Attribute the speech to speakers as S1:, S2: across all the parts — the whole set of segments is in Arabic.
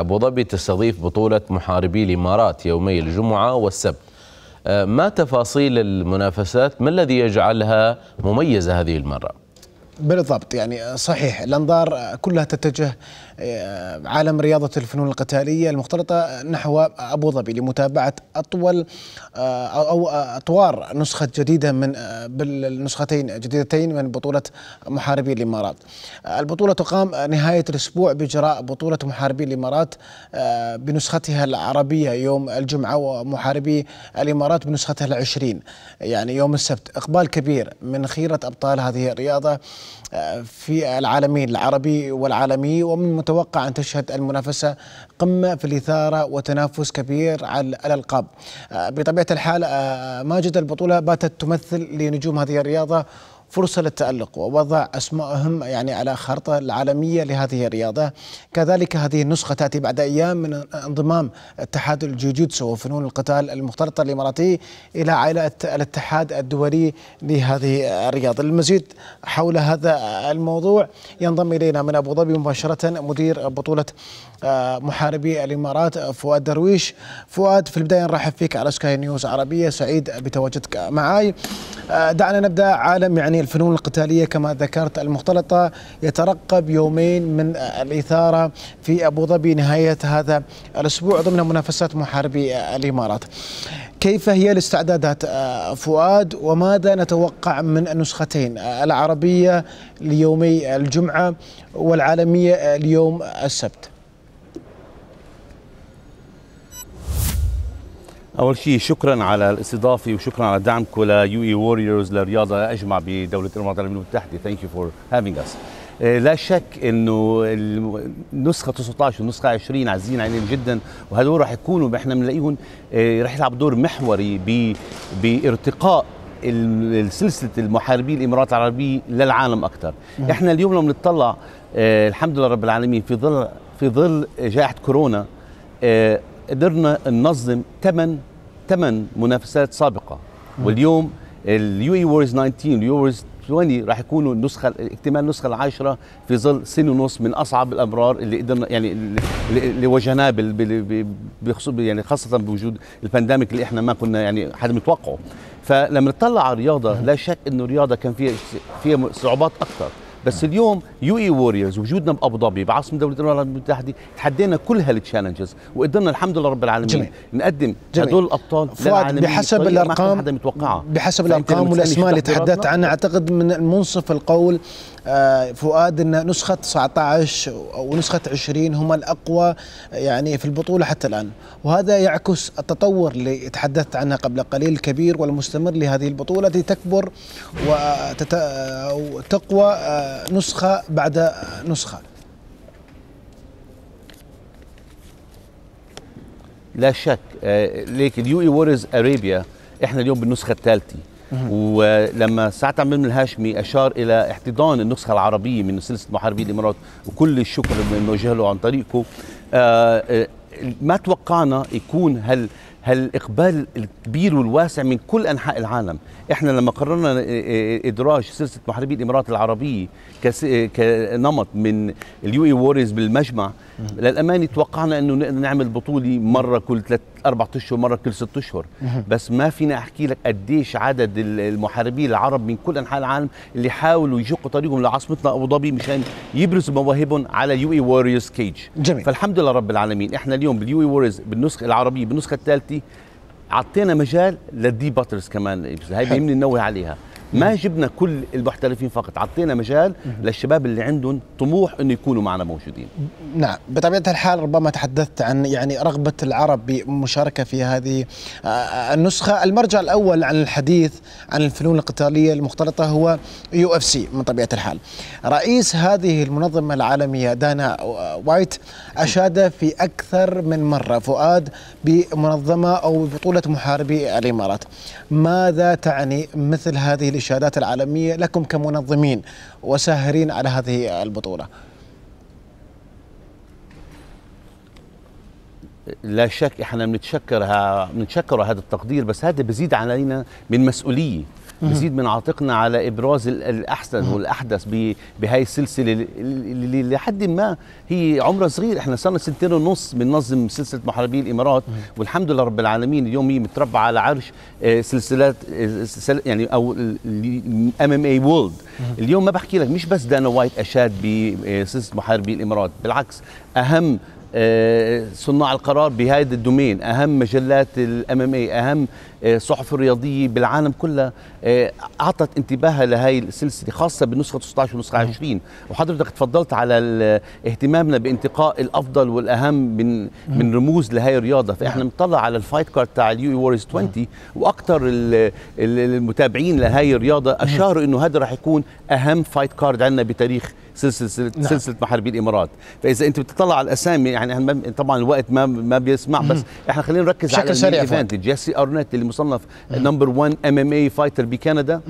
S1: أبو ظبي تستضيف بطولة محاربي الإمارات يومي الجمعة والسبت ما تفاصيل المنافسات ما الذي يجعلها مميزة هذه المرة؟
S2: بالضبط يعني صحيح. الأنظار كلها تتجه عالم رياضة الفنون القتالية المختلطة نحو أبو ظبي لمتابعة أطول أو أطوار نسخة جديدة من بالنسختين جديدتين من بطولة محاربي الإمارات. البطولة تقام نهاية الأسبوع بإجراء بطولة محاربي الإمارات بنسختها العربية يوم الجمعة ومحاربي الإمارات بنسختها العشرين يعني يوم السبت. إقبال كبير من خيرة أبطال هذه الرياضة. في العالمين العربي والعالمي ومن المتوقع أن تشهد المنافسة قمة في الإثارة وتنافس كبير على الألقاب. بطبيعة الحال ماجد البطولة باتت تمثل لنجوم هذه الرياضة فرصة للتألق ووضع أسمائهم يعني على خارطة العالمية لهذه الرياضة. كذلك هذه النسخة تأتي بعد أيام من انضمام اتحاد الجوجوتسو وفنون القتال المختلطة الإماراتي إلى عائلة الاتحاد الدولي لهذه الرياضة. المزيد حول هذا الموضوع ينضم إلينا من أبو ظبي مباشرة مدير بطولة محاربي الإمارات فؤاد درويش. فؤاد في البداية نرحب فيك على سكاي نيوز عربية سعيد بتواجدك معي دعنا نبدأ عالم يعني الفنون القتالية كما ذكرت المختلطة يترقب يومين من الإثارة في أبو ظبي نهاية هذا الأسبوع ضمن منافسات محاربي الإمارات. كيف هي الاستعدادات فؤاد وماذا نتوقع من النسختين؟ العربية ليومي الجمعة والعالمية ليوم السبت.
S3: أول شيء شكرا على الاستضافة وشكرا على دعمكم ل UAE Warriors للرياضه أجمع بدولة الامارات العربيه المتحده thank you for having us لا شك إنه النسخة 19 والنسخة 20 عزيزين علينا جدا وهدول راح يكونوا إحنا بنلاقيهم راح يلعب دور محوري بارتقاء سلسلة المحاربين الإمارات العربيه للعالم أكثر. إحنا اليوم لما نطلع الحمد لله رب العالمين في ظل في ظل جائحة كورونا قدرنا ننظم ثمان ثمان منافسات سابقة. واليوم ال UAE Warriors 19 وال UAE Warriors 20 راح يكونوا النسخه اكتمال النسخه العاشرة في ظل سنه ونص من أصعب الامرار اللي قدرنا يعني اللي واجهناه يعني خاصة بوجود ال pandemic اللي إحنا ما كنا يعني حدا متوقعه. فلما نطلع على الرياضة لا شك إنه الرياضة كان فيها فيها صعوبات أكثر بس اليوم UAE Warriors وجودنا بأبو ظبي بعاصمة دولة الامارات المتحدة تحدينا كل هال challenges وقدرنا الحمد لله رب العالمين جميل. نقدم جميل. هدول الأبطال
S2: فؤاد بحسب الارقام
S3: حدا متوقعها
S2: بحسب الأرقام والأسماء اللي تحدثت عنها أعتقد من المنصف القول فؤاد إن نسخة 19 ونسخة 20 هم الأقوى يعني في البطولة حتى الآن وهذا يعكس التطور اللي تحدثت عنه قبل قليل الكبير والمستمر لهذه البطولة التي تكبر وتقوى نسخة بعد نسخة.
S3: لا شك ليك ال UAE Warriors Arabia إحنا اليوم بالنسخة الثالثة. ولما سعادة عمرو الهاشمي أشار إلى احتضان النسخة العربية من سلسلة محاربي الإمارات وكل الشكر بنوجه له عن طريقه. ما توقعنا يكون هال هالاقبال الكبير والواسع من كل أنحاء العالم؟ إحنا لما قررنا إدراج سلسلة محاربي الإمارات العربية كنمط من ال UAE Warriors بالمجمع للأمانة توقعنا إنه نقدر نعمل بطولة مرة كل ثلاث أربع أشهر مرة كل ست أشهر. بس ما فينا أحكي لك قديش عدد المحاربين العرب من كل أنحاء العالم اللي حاولوا يشقوا طريقهم لعاصمتنا أبو ظبي مشان يبرزوا مواهبهم على UAE Warriors cage
S2: جميل.
S3: فالحمد لله رب العالمين إحنا اليوم بال UAE Warriors بالنسخة العربية بالنسخة الثالثة أعطينا مجال لل debuters كمان هاي بيهمني ننوه عليها. ما جبنا كل المحترفين فقط عطينا مجال للشباب اللي عندهم طموح إنه يكونوا معنا موجودين.
S2: نعم بطبيعة الحال ربما تحدثت عن يعني رغبة العرب بالمشاركه في هذه النسخة. المرجع الأول عن الحديث عن الفنون القتالية المختلطة هو UFC من طبيعة الحال. رئيس هذه المنظمة العالمية دانا وايت أشاد في أكثر من مرة فؤاد بمنظمة أو بطولة محاربي الإمارات. ماذا تعني مثل هذه الإشادات العالمية لكم كمنظمين وساهرين على هذه البطولة.
S3: لا شك إحنا بنتشكر بنتشكر هذا التقدير بس هذا بزيد علينا من مسؤولية. بزيد من عاتقنا على إبراز ال- الأحسن والأحدث بهاي السلسلة اللي- لحد ما هي عمرها صغير. إحنا صرنا سنتين ونص بننظم سلسلة محاربي الإمارات. والحمد لله رب العالمين اليوم هي متربعة على عرش آه، سلسلات آه، يعني أو ال MMA world اليوم ما بحكي لك مش بس دانا وايت أشاد بسلسله محاربي الإمارات بالعكس أهم آه، صناع القرار بهذا ال domain أهم مجلات ال MMA أهم آه، صحف الرياضيه بالعالم كلها آه، أعطت انتباهها لهي السلسلة خاصة بالنسخة 16 والنسخه 20 وحضرتك تفضلت على اهتمامنا بانتقاء الأفضل والأهم من من رموز لهي الرياضة. فإحنا بنطلع على ال fight card تاع ال UAE Warriors 20 وأكثر ال- ال- المتابعين لهي الرياضة أشاروا إنه هذا راح يكون أهم fight card عندنا بتاريخ سلسلة
S2: نعم.
S3: سلسلة محاربي الإمارات. فإذا أنت بتطلع على الأسامي يعني طبعا الوقت ما ما بيسمح بس إحنا خلينا نركز على
S2: سريع
S3: ال event. جيسي ارنيت اللي مصنف number 1 MMA fighter بكندا.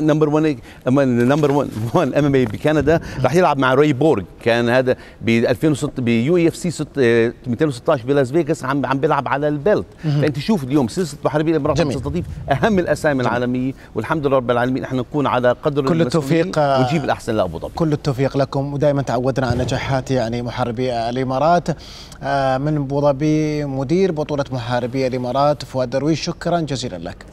S3: number 1 number 1 1 MMA بكندا. راح يلعب مع راي بورغ. كان هذا ب 2006 ب UFC 216 بلاس فيغاس عم عم بيلعب على ال belt. فأنت شوف اليوم سلسلة محاربي الامارات. تستضيف أهم الأسامي العالمية والحمد لله رب العالمين إحنا نكون على قدر
S2: كل التوفيق،
S3: ونجيب الأحسن لأبو ظبي.
S2: كل التوفيق لكم. ودائما تعودنا على نجاحات يعني محاربي الإمارات. آه، من أبو ظبي مدير بطولة محاربي الإمارات فؤاد درويش شكرا جزيلا لك.